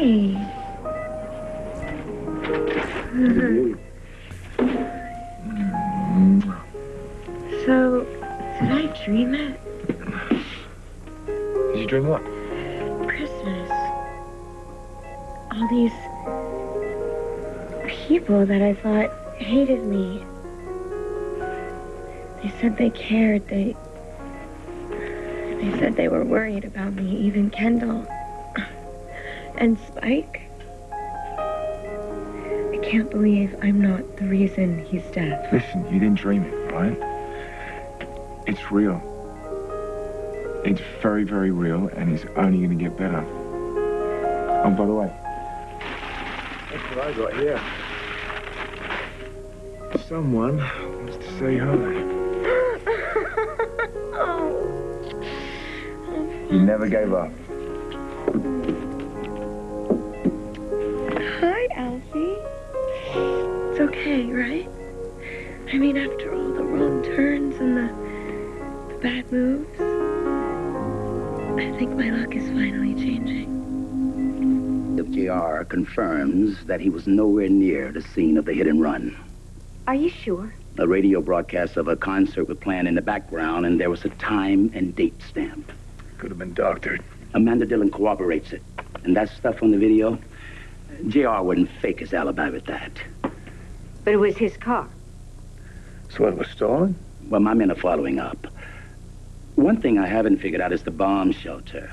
Hey. so, did I dream it? Did you dream what? Christmas. All these people that I thought hated me. They said they cared. They they said they were worried about me, even Kendall. And Spike. I can't believe I'm not the reason he's dead. Listen, you didn't dream it, right? It's real. It's very, very real, and it's only going to get better. Oh, by the way, that's what I got here. Someone wants to say hi. oh. You never gave up. Okay, right? I mean, after all the wrong turns and the, the bad moves, I think my luck is finally changing. The JR confirms that he was nowhere near the scene of the hit and run. Are you sure? A radio broadcast of a concert was playing in the background, and there was a time and date stamp. Could have been doctored. Amanda Dillon corroborates it. And that stuff on the video, JR wouldn't fake his alibi with that. But it was his car. So it was stolen? Well, my men are following up. One thing I haven't figured out is the bomb shelter.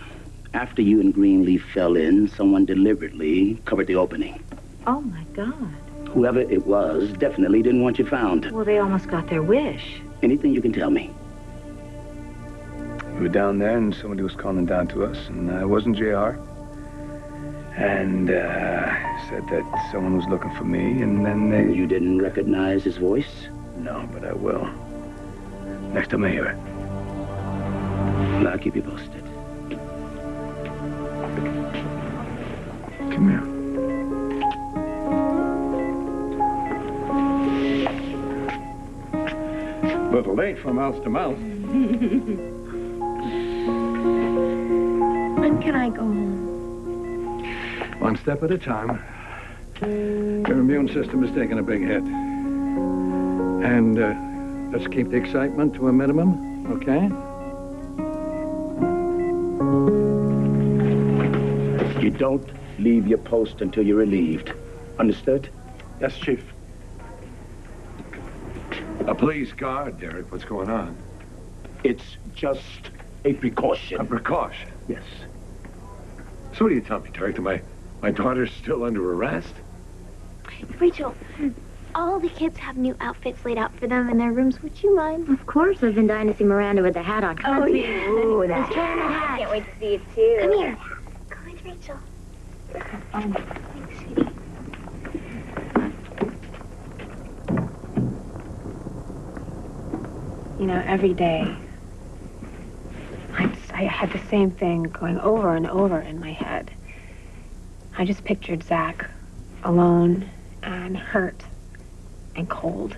After you and Greenlee fell in, someone deliberately covered the opening. Oh, my God. Whoever it was definitely didn't want you found. Well, they almost got their wish. Anything you can tell me? We were down there, and somebody was calling down to us, and uh, it wasn't JR. And uh, said that someone was looking for me, and then they... You didn't recognize his voice? No, but I will. Next time I hear it. Well, I'll keep you posted. Come here. Little late for mouth to mouth. When can I go home? One step at a time. Your immune system is taking a big hit. And uh, let's keep the excitement to a minimum, okay? You don't leave your post until you're relieved. Understood? Yes, Chief. A police guard, Derek. What's going on? It's just a precaution. A precaution. Yes. So what do you tell me, Derek? That my, my daughter's still under arrest? Rachel, all the kids have new outfits laid out for them in their rooms. Would you mind? Of course, I've been dying to see Miranda with the hat on. Oh, Come Oh, on, yeah. Ooh, that Let's try on the hat. hat. I can't wait to see it, too. Come here. Come with Rachel. Thanks, sweetie. You know, every day, I, just, I had the same thing going over and over in my head. I just pictured Zach alone and hurt and cold.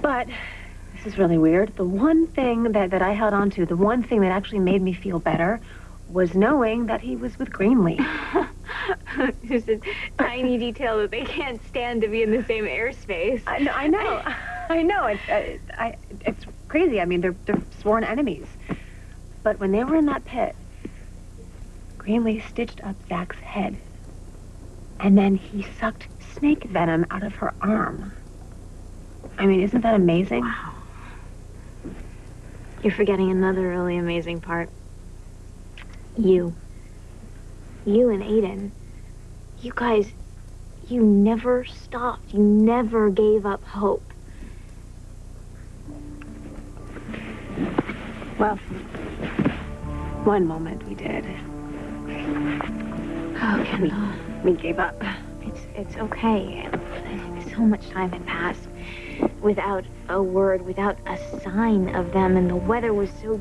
But this is really weird. The one thing that, that I held on to, the one thing that actually made me feel better, was knowing that he was with Greenlee. Just a tiny detail that they can't stand to be in the same airspace. I know. I know. I know. It's, uh, I, it's crazy. I mean, they're, they're sworn enemies. But when they were in that pit, Greenlee stitched up Zach's head. And then he sucked snake venom out of her arm. I mean, isn't that amazing? Wow. You're forgetting another really amazing part. You. You and Aidan. You guys, you never stopped. You never gave up hope. Well, one moment we did. Oh, Kendall. We gave up. It's, it's okay. So much time had passed without a word, without a sign of them, and the weather was so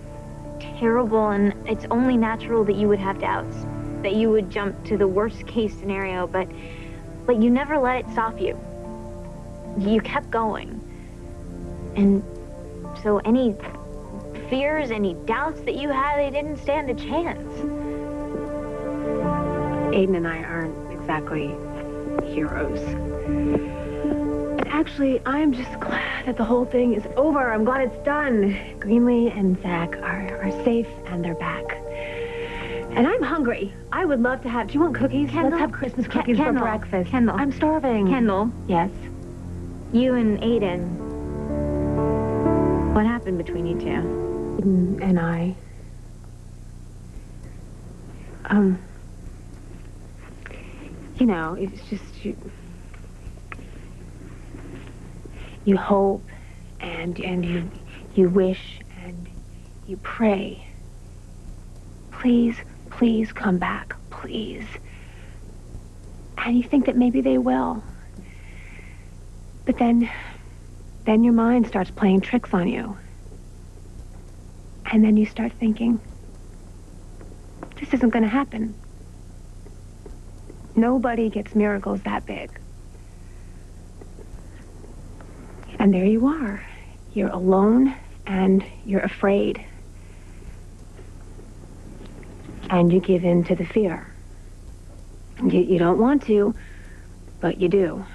terrible, and it's only natural that you would have doubts, that you would jump to the worst case scenario, but, but you never let it stop you. You kept going. And so any fears, any doubts that you had, they didn't stand a chance. Aidan and I aren't exactly heroes. And actually, I'm just glad that the whole thing is over. I'm glad it's done. Greenlee and Zach are, are safe and they're back. And I'm hungry. I would love to have. Do you want cookies? Kendall? Let's have Christmas Ke- cookies for Kendall, breakfast. Kendall. I'm starving. Kendall, Yes. you and Aidan. What happened between you two? Aidan and I. Um. You know, it's just you. You hope, and and you you wish, and you pray. Please, please come back, please. And you think that maybe they will. But then, then your mind starts playing tricks on you. And then you start thinking, this isn't going to happen. Nobody gets miracles that big. And there you are. You're alone and you're afraid. And you give in to the fear. You, you don't want to, but you do.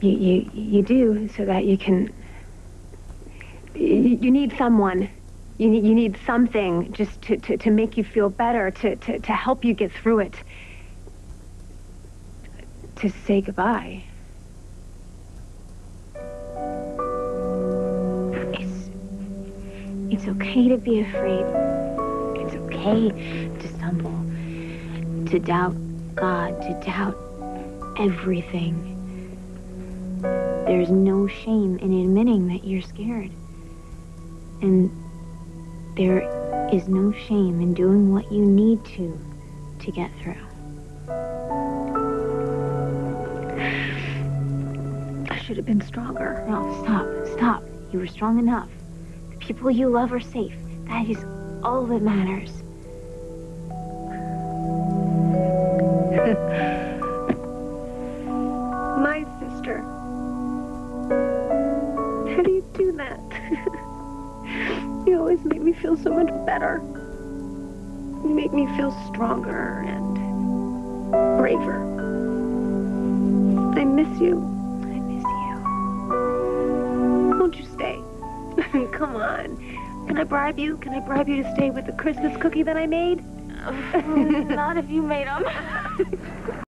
You, you, you do so that you can you, you need someone. You need, you need something just to, to, to make you feel better, to, to, to help you get through it. To say goodbye. It's it's okay to be afraid. It's okay to stumble, to doubt God, to doubt everything. There's no shame in admitting that you're scared. And there is no shame in doing what you need to to get through. Should have been stronger. No, stop, stop. You were strong enough. The people you love are safe. That is all that matters. My sister. How do you do that? you always make me feel so much better. You make me feel stronger and braver. I miss you. Come on. Can I bribe you? Can I bribe you to stay with the Christmas cookie that I made? Not if you made them.